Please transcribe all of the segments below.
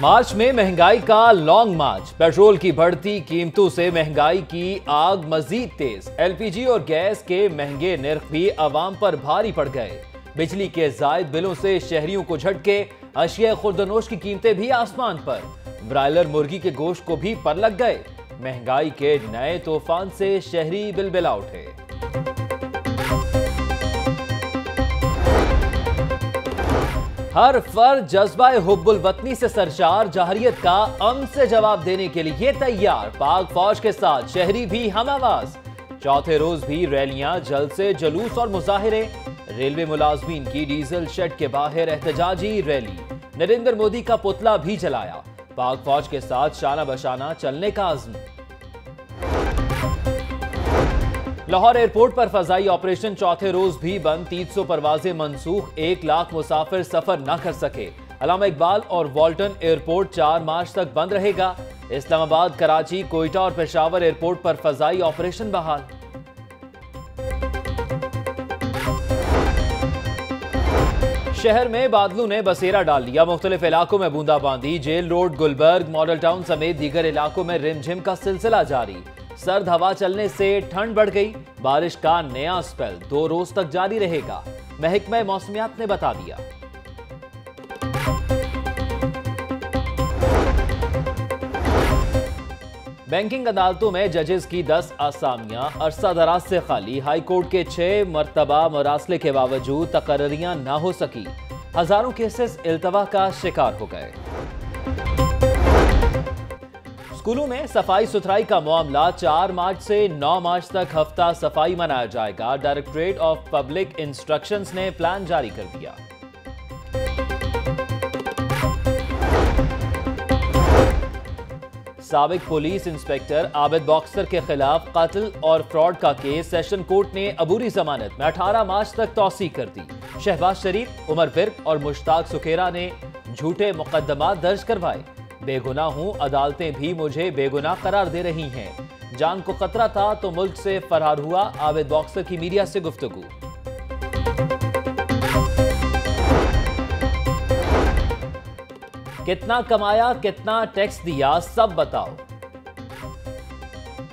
مارچ میں مہنگائی کا لانگ مارچ۔ پیٹرول کی بڑھتی قیمتوں سے مہنگائی کی آگ مزید تیز۔ ایل پی جی اور گیس کے مہنگے نرخ بھی عوام پر بھاری پڑ گئے۔ بجلی کے زائد بلوں سے شہریوں کو جھٹکے۔ اشیاء خوردنوش کی قیمتیں بھی آسمان پر۔ برائلر مرگی کے گوشت کو بھی پر لگ گئے۔ مہنگائی کے نئے طوفان سے شہری بل بلا اٹھے ہر فرد جذبہ حب الوطنی سے سرشار جہریت کا ام سے جواب دینے کے لیے تیار۔ پاک فوج کے ساتھ شہری بھی ہم آواز۔ چوتھے روز بھی ریلیاں جلد سے جلوس اور مظاہرے۔ ریلوے ملازمین کی ڈیزل شیڈ کے باہر احتجاجی ریلی۔ نریندر مودی کا پتلا بھی جلایا۔ پاک فوج کے ساتھ شانہ بشانہ چلنے کا عزم۔ لاہور ایئرپورٹ پر فضائی آپریشن چوتھے روز بھی بند تین سو پروازیں منسوخ، ایک لاکھ مسافر سفر نہ کر سکے۔ علامہ اقبال اور والٹن ایئرپورٹ چار مارچ تک بند رہے گا۔ اسلام آباد، کراچی، کوئٹہ اور پشاور ایئرپورٹ پر فضائی آپریشن بحال۔ شہر میں بادلوں نے بسیرا ڈال لیا مختلف علاقوں میں بوندا باندی، jail road, Gulberg, model town سمیت دیگر علاقوں میں رم جھم کا سلسلہ جاری۔ سرد ہوا چلنے سے ٹھنڈ بڑھ گئی۔ بارش کا نیا سپیل دو روز تک جاری رہے گا۔ محکمہ موسمیات نے بتا دیا۔ بینکنگ عدالتوں میں ججز کی دس آسامیاں عرصہ دراز سے خالی۔ ہائی کورٹ کے چھ مرتبہ مراسلے کے باوجود تقرریاں نہ ہو سکی ہزاروں کیسز التوا کا شکار ہو گئے۔ سکولوں میں صفائی ستھرائی کا معاملہ چار مارچ سے نو مارچ تک ہفتہ صفائی منایا جائے گا۔ ڈائریکٹریٹ آف پبلک انسٹرکشنز نے پلان جاری کر دیا۔ سابق پولیس انسپیکٹر عابد باکسر کے خلاف قتل اور فراڈ کا کیس سیشن کورٹ نے عبوری ضمانت میں اٹھارہ مارچ تک توسیع کر دی۔ شہباز شریف، عمر فرق اور مشتاق سکیرا نے جھوٹے مقدمات درج کروائے۔ بے گناہ ہوں، عدالتیں بھی مجھے بے گناہ قرار دے رہی ہیں۔ جان کو خطرہ تھا تو ملک سے فرار ہوا عابد باکسر کی میڈیا سے گفتگو۔ کتنا کمایا، کتنا ٹیکس دیا، سب بتاؤ۔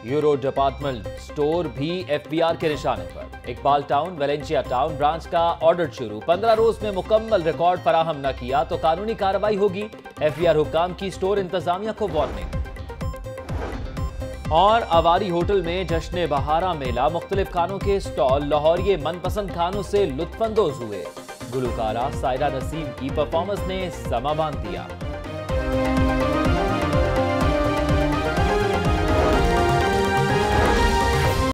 یورو ڈپارٹمنٹ سٹور بھی ایف بی آر کے نشانے پر۔ Iqbal town Valencia town, branch کا آرڈر شروع۔ پندرہ روز میں مکمل ریکارڈ فراہم نہ کیا تو قانونی کارروائی ہوگی۔ ایف ای آر حکام کی سٹور انتظامیہ کو وارننگ اور آواری ہوٹل میں جشن بہارا میلہ، مختلف کھانوں کے سٹال لاہوری من پسند کھانوں سے لطف اندوز ہوئے۔ گلوکارہ سائرہ نسیم کی پرفارمنس نے سما باندھ دیا۔